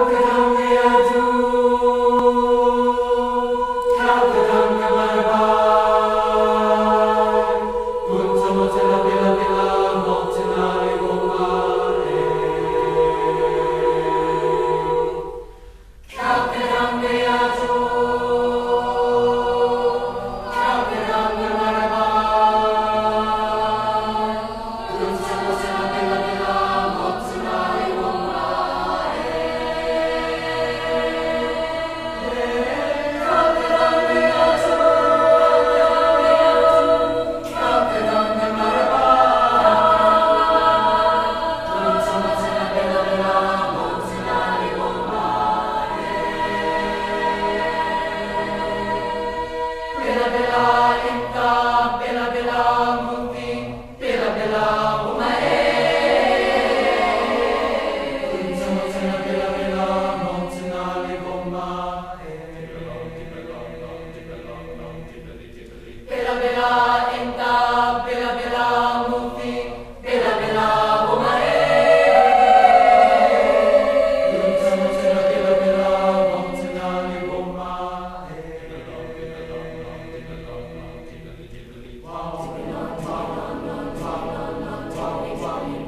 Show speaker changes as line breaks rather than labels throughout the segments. Oh.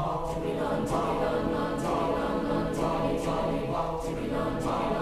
What to we learn? What do we learn? What do we